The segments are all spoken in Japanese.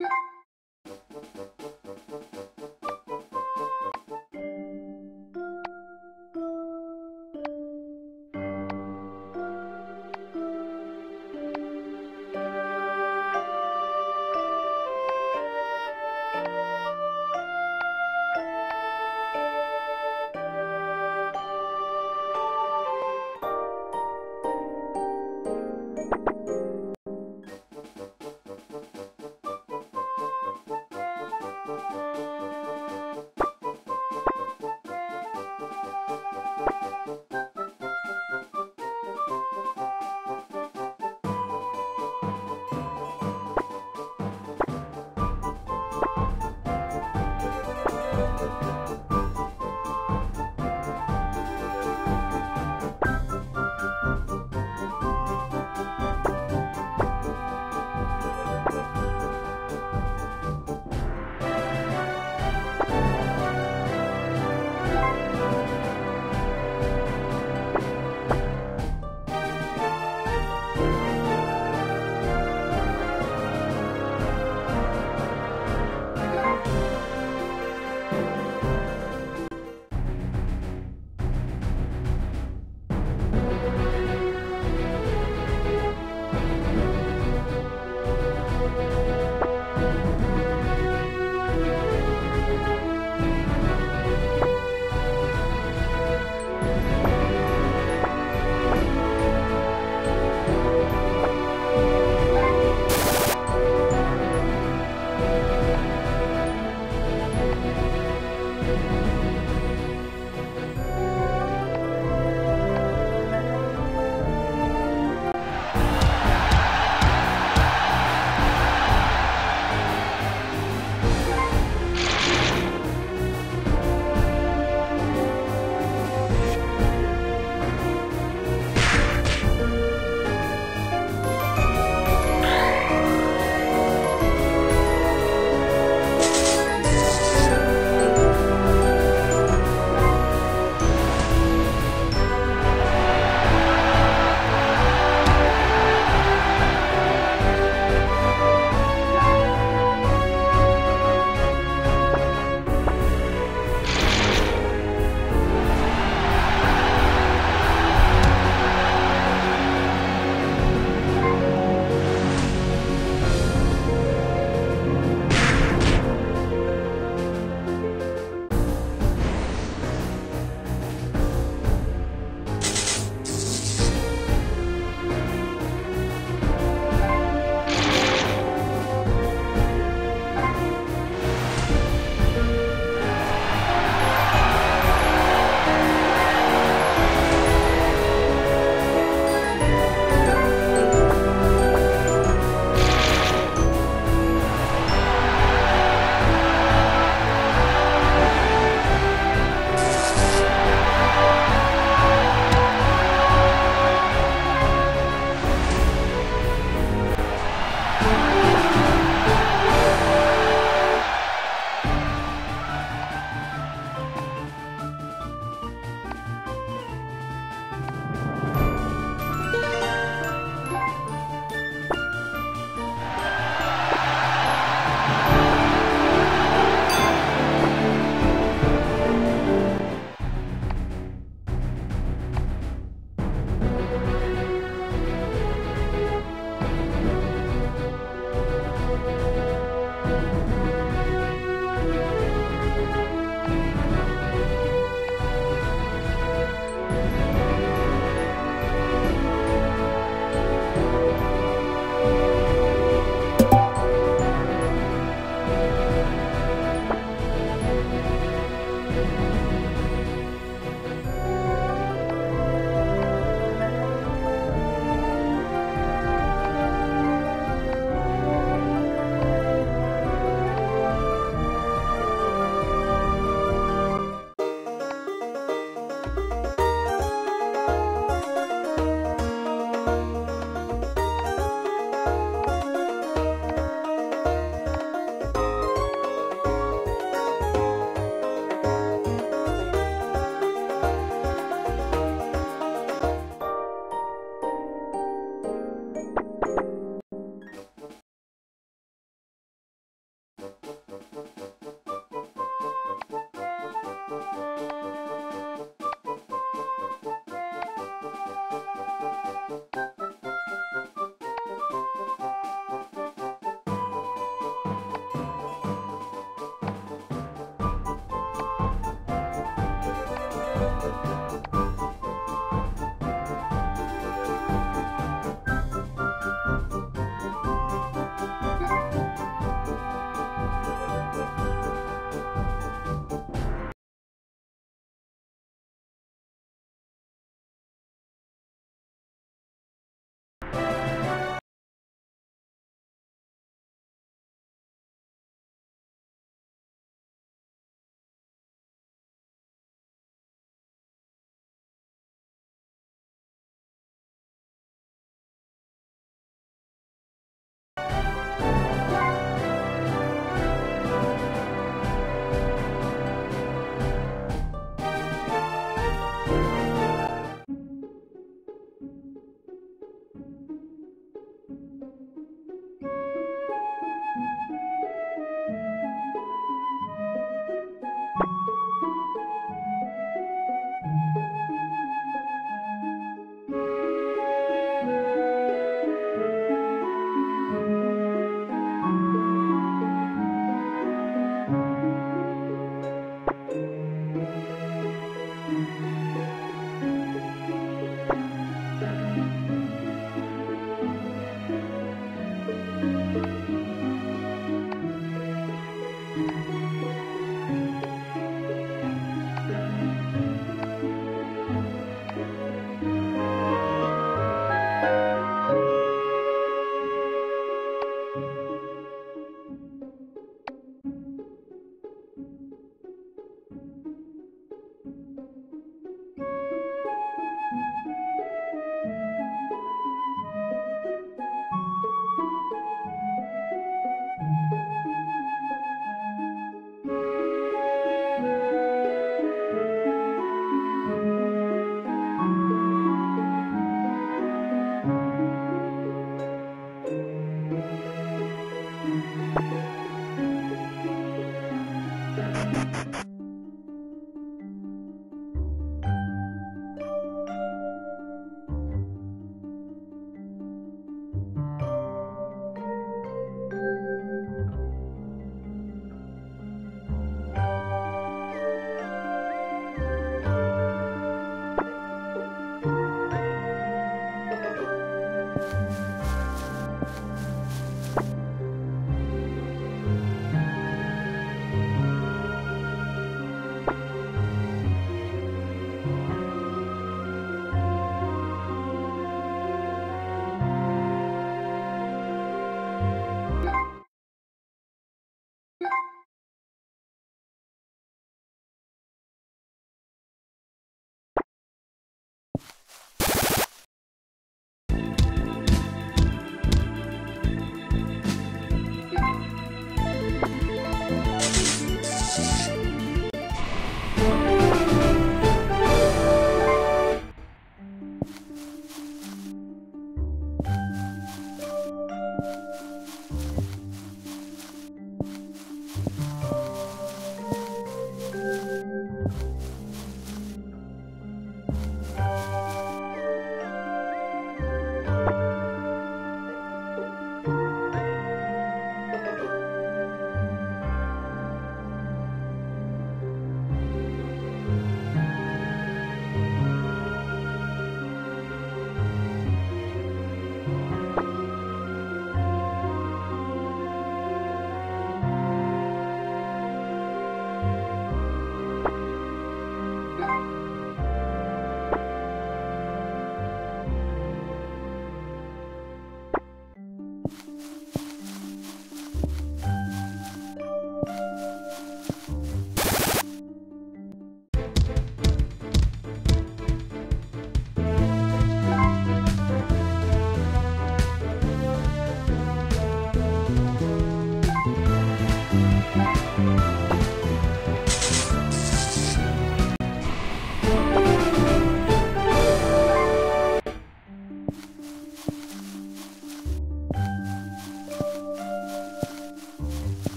you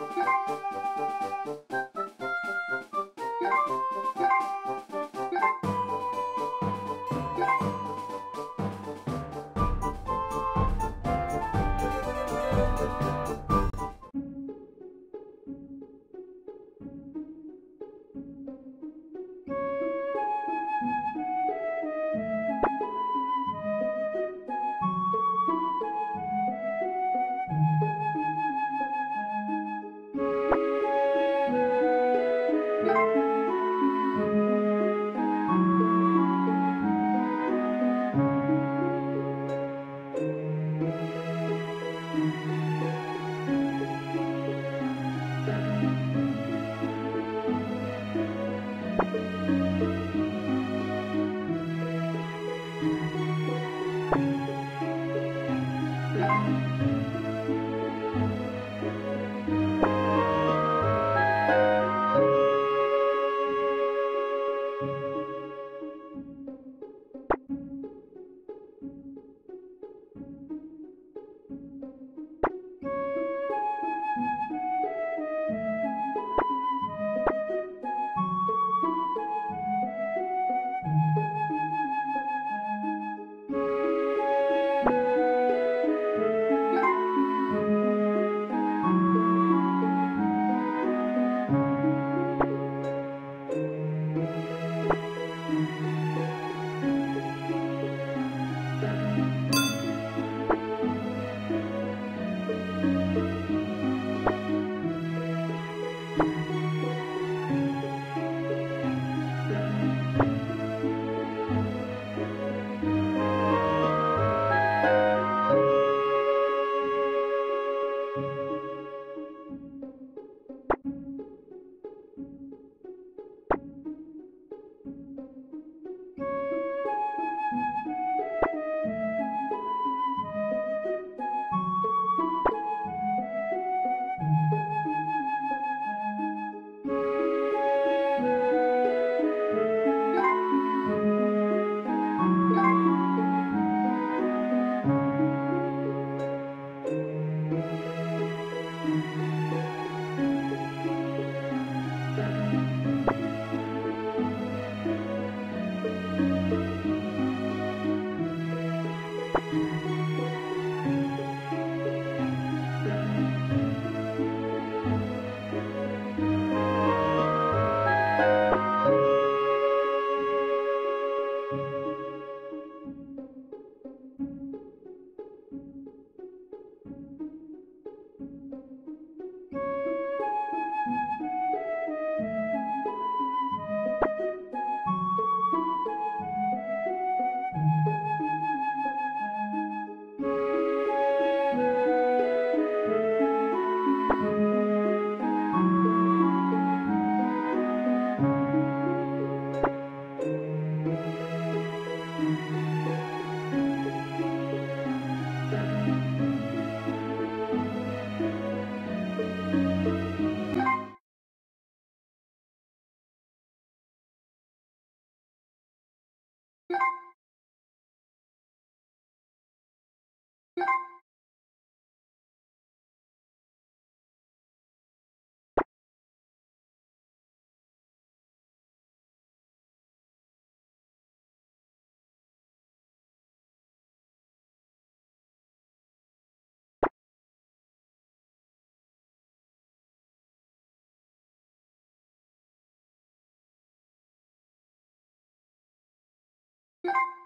フフフフ。you